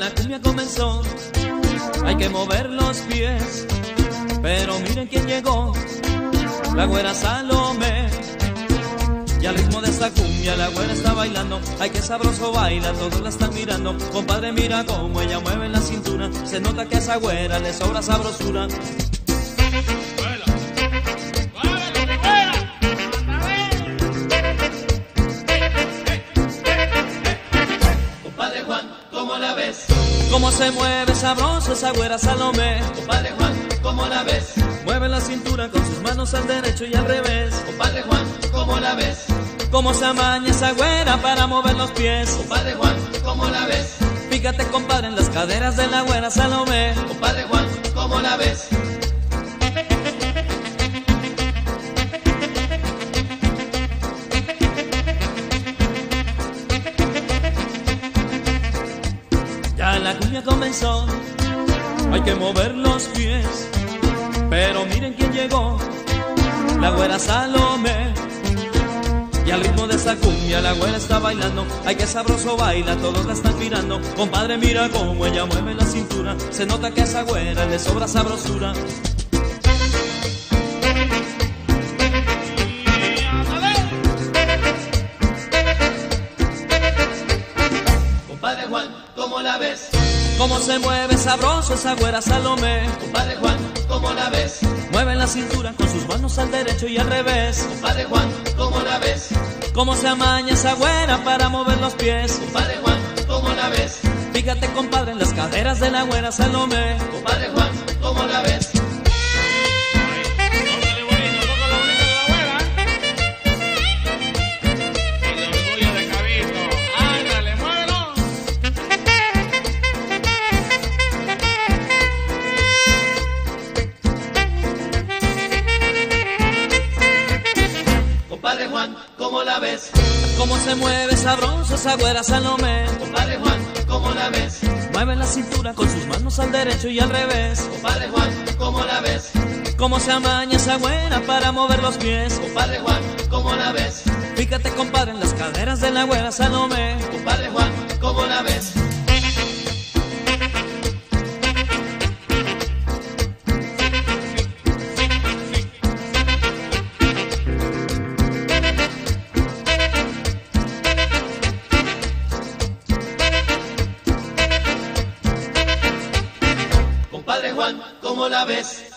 la cumbia comenzó, hay que mover los pies. Pero miren quién llegó, la güera Salomé. Y al ritmo de esta cumbia la güera está bailando, ay que sabroso baila, todos la están mirando. Compadre mira cómo ella mueve la cintura, se nota que a esa güera le sobra sabrosura. Cómo se mueve sabroso esa güera Salomé. Compadre Juan, ¿cómo la ves? Mueve la cintura con sus manos al derecho y al revés. Compadre Juan, ¿cómo la ves? Cómo se amaña esa güera para mover los pies. Compadre Juan, ¿cómo la ves? Fíjate, compadre, en las caderas de la güera Salomé. Compadre Juan, ¿cómo la ves? Comenzó, hay que mover los pies. Pero miren quién llegó, la güera Salomé. Y al ritmo de esa cumbia la güera está bailando, ay que sabroso baila, todos la están mirando. Compadre mira cómo ella mueve la cintura, se nota que a esa güera le sobra sabrosura. Compadre Juan, ¿cómo la ves? Cómo se mueve sabroso esa güera Salomé. Compadre Juan, ¿cómo la ves? Mueve la cintura con sus manos al derecho y al revés. Compadre Juan, ¿cómo la ves? Cómo se amaña esa güera para mover los pies. Compadre Juan, ¿cómo la ves? Fíjate, compadre, en las caderas de la güera Salomé. Compadre Juan, ¿cómo la ves? ¿Cómo la ves? Cómo se mueve sabroso esa güera Salomé. Compadre Juan, ¿cómo la ves? Mueve la cintura con sus manos al derecho y al revés. Compadre Juan, ¿cómo la ves? Cómo se amaña esa güera para mover los pies. Compadre Juan, ¿cómo la ves? Fíjate, compadre, en las caderas de la güera Salomé. Compadre Juan, ¿cómo la ves? Juan, ¿cómo la ves?